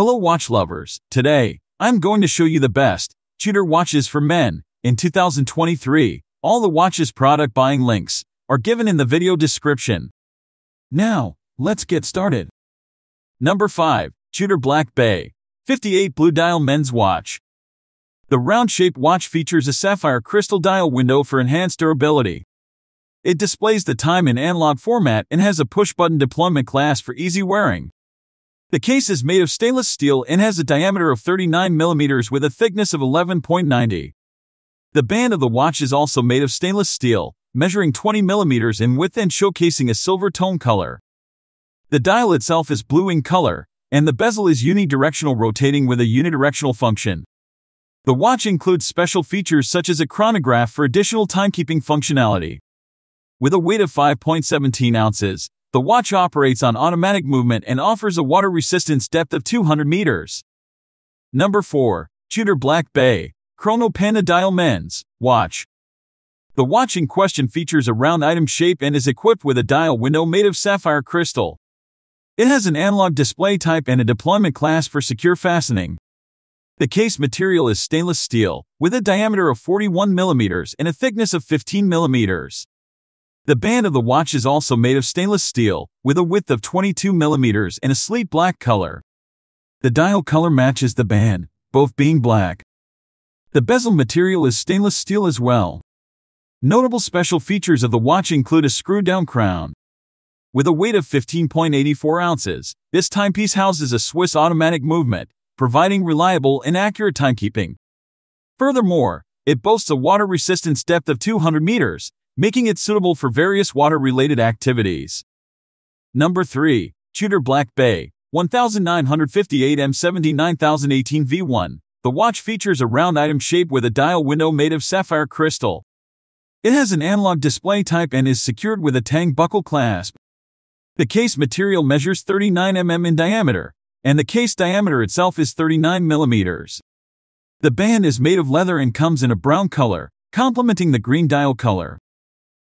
Hello watch lovers. Today, I'm going to show you the best Tudor watches for men in 2023. All the watches product buying links are given in the video description. Now, let's get started. Number 5. Tudor Black Bay 58 Blue Dial Men's Watch. The round-shaped watch features a sapphire crystal dial window for enhanced durability. It displays the time in analog format and has a push-button deployment clasp for easy wearing. The case is made of stainless steel and has a diameter of 39 mm with a thickness of 11.90. The band of the watch is also made of stainless steel, measuring 20 mm in width and showcasing a silver tone color. The dial itself is blue in color, and the bezel is unidirectional rotating with a unidirectional function. The watch includes special features such as a chronograph for additional timekeeping functionality. With a weight of 5.17 ounces, the watch operates on automatic movement and offers a water resistance depth of 200 meters. Number 4. Tudor Black Bay Chrono Panda Dial Men's Watch. The watch in question features a round item shape and is equipped with a dial window made of sapphire crystal. It has an analog display type and a deployment clasp for secure fastening. The case material is stainless steel, with a diameter of 41 mm and a thickness of 15 mm. The band of the watch is also made of stainless steel, with a width of 22 mm and a sleek black color. The dial color matches the band, both being black. The bezel material is stainless steel as well. Notable special features of the watch include a screw-down crown. With a weight of 15.84 ounces, this timepiece houses a Swiss automatic movement, providing reliable and accurate timekeeping. Furthermore, it boasts a water resistance depth of 200 meters, making it suitable for various water-related activities. Number 3. Tudor Black Bay 1958 M79018 V1. The watch features a round item shape with a dial window made of sapphire crystal. It has an analog display type and is secured with a tang buckle clasp. The case material measures 39 mm in diameter, and the case diameter itself is 39 millimeters. The band is made of leather and comes in a brown color, complementing the green dial color.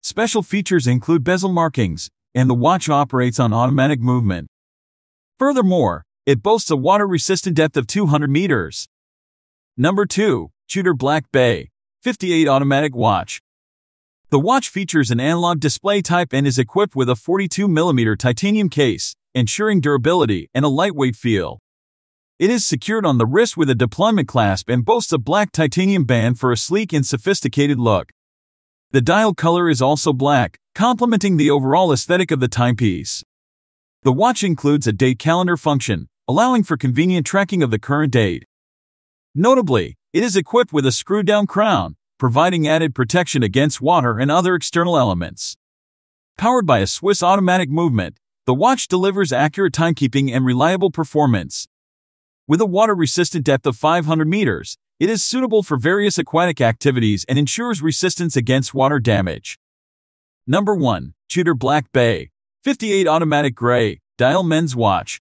Special features include bezel markings, and the watch operates on automatic movement. Furthermore, it boasts a water-resistant depth of 200 meters. Number 2. Tudor Black Bay 58 Automatic Watch The watch features an analog display type and is equipped with a 42mm titanium case, ensuring durability and a lightweight feel. It is secured on the wrist with a deployment clasp and boasts a black titanium band for a sleek and sophisticated look. The dial color is also black, complementing the overall aesthetic of the timepiece. The watch includes a date calendar function, allowing for convenient tracking of the current date. Notably, it is equipped with a screw-down crown, providing added protection against water and other external elements. Powered by a Swiss automatic movement, the watch delivers accurate timekeeping and reliable performance. With a water-resistant depth of 500 meters, it is suitable for various aquatic activities and ensures resistance against water damage. Number 1. Tudor Black Bay 58 Automatic Gray Dial Men's Watch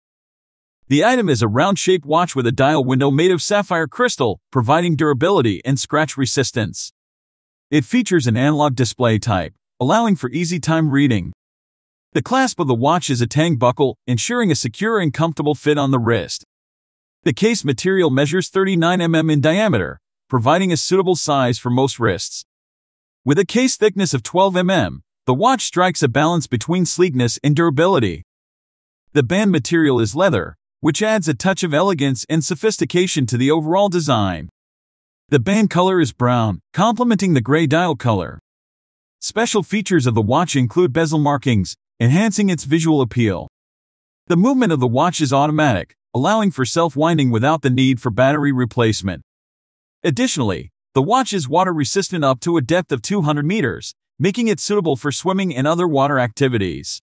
The item is a round-shaped watch with a dial window made of sapphire crystal, providing durability and scratch resistance. It features an analog display type, allowing for easy time reading. The clasp of the watch is a tang buckle, ensuring a secure and comfortable fit on the wrist. The case material measures 39 mm in diameter, providing a suitable size for most wrists. With a case thickness of 12 mm, the watch strikes a balance between sleekness and durability. The band material is leather, which adds a touch of elegance and sophistication to the overall design. The band color is brown, complementing the gray dial color. Special features of the watch include bezel markings, enhancing its visual appeal. The movement of the watch is automatic, allowing for self-winding without the need for battery replacement. Additionally, the watch is water-resistant up to a depth of 200 meters, making it suitable for swimming and other water activities.